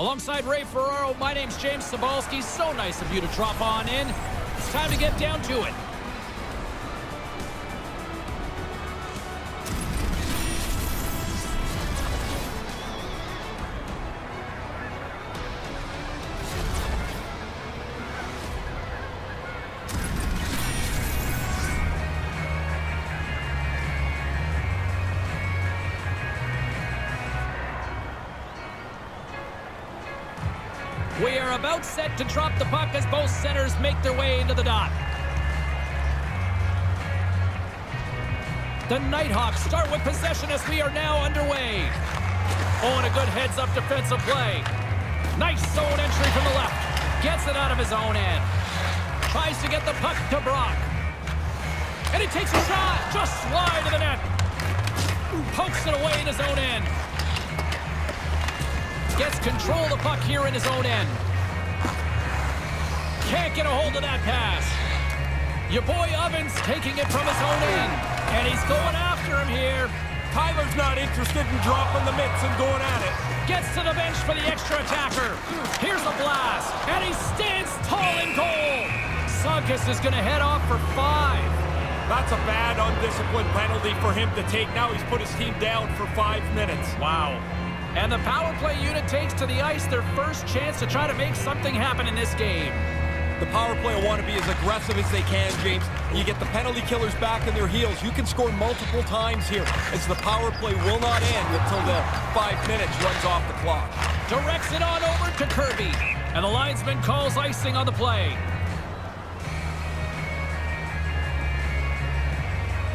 Alongside Ray Ferraro, my name's James Cybulski. So nice of you to drop on in. It's time to get down to it. To drop the puck as both centers make their way into the dot. The Nighthawks start with possession as we are now underway. Oh, and a good heads-up defensive play. Nice zone entry from the left. Gets it out of his own end. Tries to get the puck to Brock. And he takes a shot. Just slide to the net. Pokes it away in his own end. Gets control of the puck here in his own end. Can't get a hold of that pass. Your boy Ovens taking it from his own end. And he's going after him here. Tyler's not interested in dropping the mitts and going at it. Gets to the bench for the extra attacker. Here's a blast. And he stands tall in goal. Sunkus is going to head off for five. That's a bad, undisciplined penalty for him to take. Now he's put his team down for five minutes. Wow. And the power play unit takes to the ice their first chance to try to make something happen in this game. The power play will want to be as aggressive as they can, James. You get the penalty killers back in their heels. You can score multiple times here as the power play will not end until the five minutes runs off the clock. Directs it on over to Kirby. And the linesman calls icing on the play.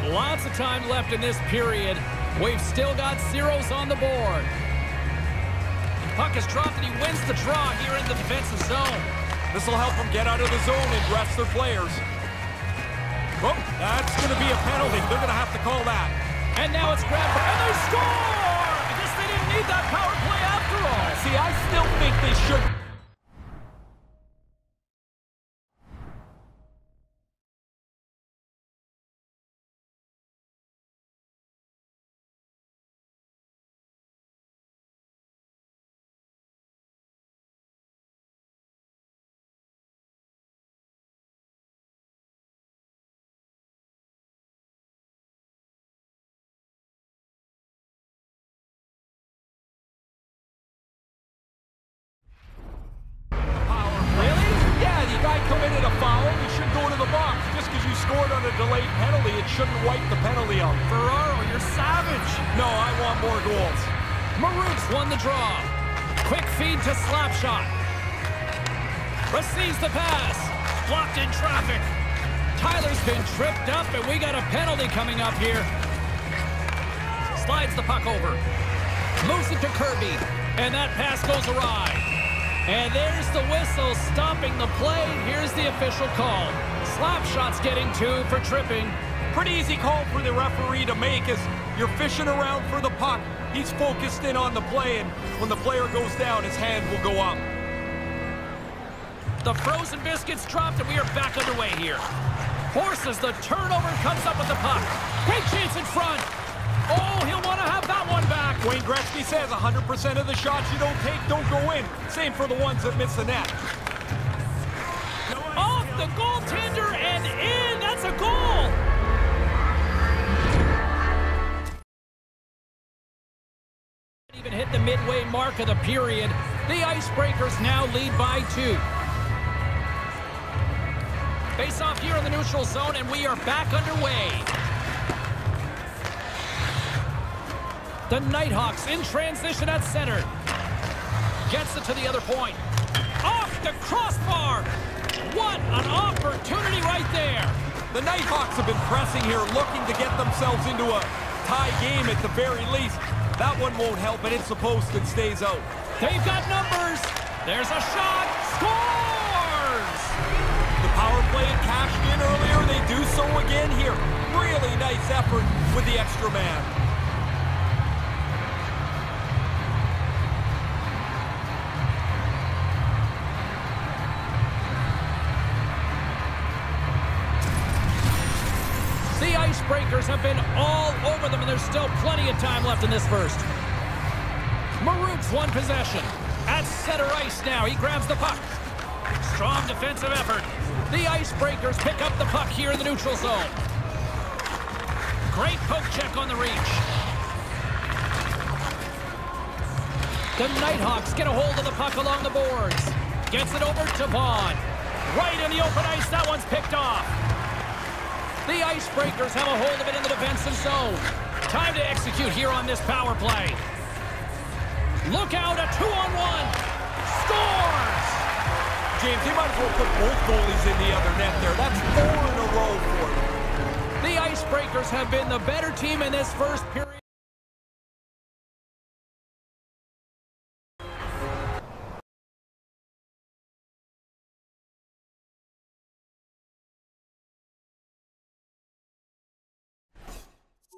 Lots of time left in this period. We've still got zeros on the board. Puck is dropped and he wins the draw here in the defensive zone. This will help them get out of the zone and rest their players. Oh, that's going to be a penalty. They're going to have to call that. And now it's grabbed, and they score! I guess they didn't need that power play after all. See, I still think they should. Scored on a delayed penalty, it shouldn't wipe the penalty out. Ferraro, you're savage. No, I want more goals. Maroons won the draw. Quick feed to Slapshot. Receives the pass. Blocked in traffic. Tyler's been tripped up, and we got a penalty coming up here. Slides the puck over. Moves it to Kirby. And that pass goes awry. And there's the whistle stopping the play. Here's the official call. Slapshot's getting two for tripping. Pretty easy call for the referee to make as you're fishing around for the puck. He's focused in on the play, and when the player goes down, his hand will go up. The frozen biscuits dropped, and we are back underway here. Forces the turnover, comes up with the puck. Great chance in front. Oh, he'll want to have that one back. Wayne Gretzky says 100% of the shots you don't take don't go in. Same for the ones that miss the net. The goaltender and in. That's a goal. Even hit the midway mark of the period. The Icebreakers now lead by two. Face off here in the neutral zone, and we are back underway. The Nighthawks in transition at center. Gets it to the other point. Off the crossbar. What an opportunity right there. The Nighthawks have been pressing here, looking to get themselves into a tie game at the very least. That one won't help, and it's supposed and stays out. They've got numbers. There's a shot. Scores! The power play had cashed in earlier. They do so again here. Really nice effort with the extra man. Icebreakers have been all over them, and there's still plenty of time left in this first. Maroons one possession. At center ice now. He grabs the puck. Strong defensive effort. The Icebreakers pick up the puck here in the neutral zone. Great poke check on the reach. The Nighthawks get a hold of the puck along the boards. Gets it over to Vaughn. Right in the open ice, that one's picked off. The Icebreakers have a hold of it in the defensive zone. Time to execute here on this power play. Look out, a two-on-one. Scores! James, they might as well put both goalies in the other net there. That's four in a row for them. The Icebreakers have been the better team in this first period.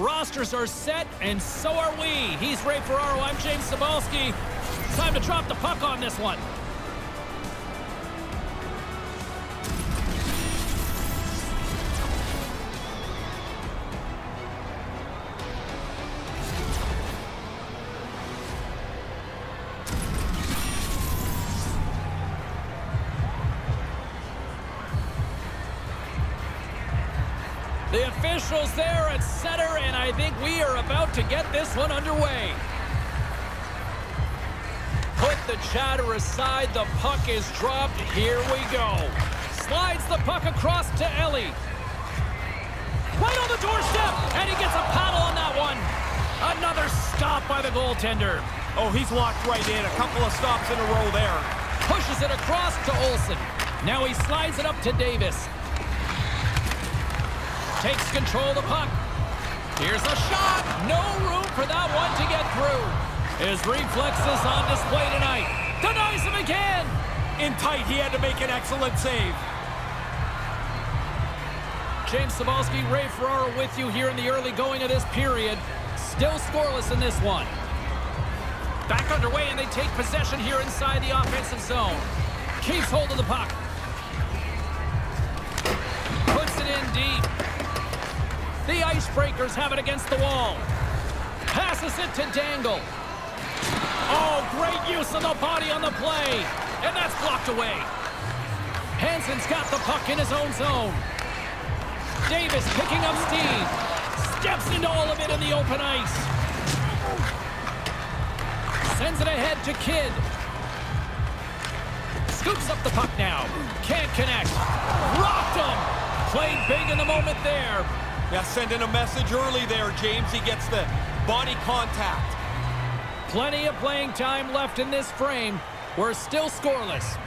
Rosters are set, and so are we. He's Ray Ferraro. I'm James Cybulski. Time to drop the puck on this one. Officials there at center, and I think we are about to get this one underway. Put the chatter aside. The puck is dropped. Here we go. Slides the puck across to Ellie. Right on the doorstep, and he gets a paddle on that one. Another stop by the goaltender. Oh, he's locked right in. A couple of stops in a row there. Pushes it across to Olsen. Now he slides it up to Davis. Takes control of the puck. Here's a shot. No room for that one to get through. His reflexes on display tonight. Denies him again. In tight, he had to make an excellent save. James Cybulski, Ray Ferraro with you here in the early going of this period. Still scoreless in this one. Back underway, and they take possession here inside the offensive zone. Keeps hold of the puck. Puts it in deep. The Icebreakers have it against the wall. Passes it to Dangle. Oh, great use of the body on the play. And that's blocked away. Hansen's got the puck in his own zone. Davis picking up steam. Steps into all of it in the open ice. Sends it ahead to Kidd. Scoops up the puck now. Can't connect. Rocked him. Played big in the moment there. Yeah, sending a message early there, James. He gets the body contact. Plenty of playing time left in this frame. We're still scoreless.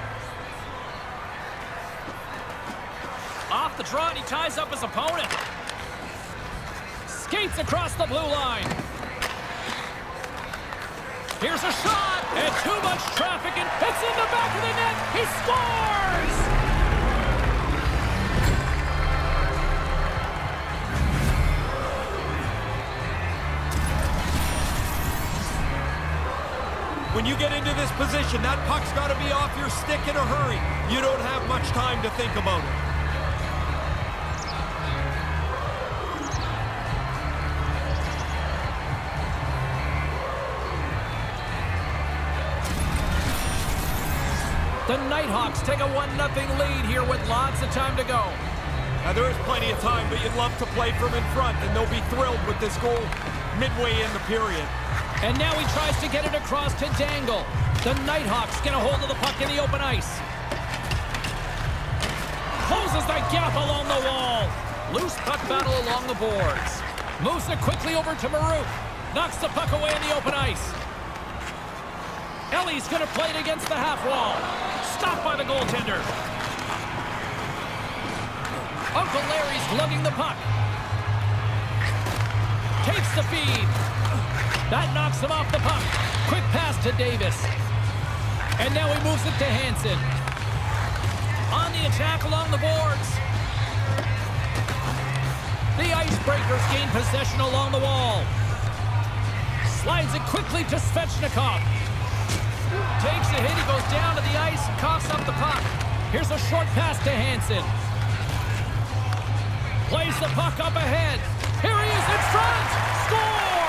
Off the draw, and he ties up his opponent. Skates across the blue line. Here's a shot, and too much traffic, and it's in the back of the net. He scores! When you get into this position, that puck's got to be off your stick in a hurry. You don't have much time to think about it. The Nighthawks take a 1-0 lead here with lots of time to go. Now, there is plenty of time, but you'd love to play from in front, and they'll be thrilled with this goal midway in the period. And now he tries to get it across to Dangle. The Nighthawks get a hold of the puck in the open ice. Closes the gap along the wall. Loose puck battle along the boards. Moves it quickly over to Maroon. Knocks the puck away in the open ice. Ellie's going to play it against the half wall. Stopped by the goaltender. Uncle Larry's lugging the puck. Takes the feed. That knocks him off the puck. Quick pass to Davis. And now he moves it to Hansen. On the attack along the boards. The Icebreakers gain possession along the wall. Slides it quickly to Svechnikov. Takes a hit, he goes down to the ice, coughs up the puck. Here's a short pass to Hansen. Plays the puck up ahead. Here he is in front. Score!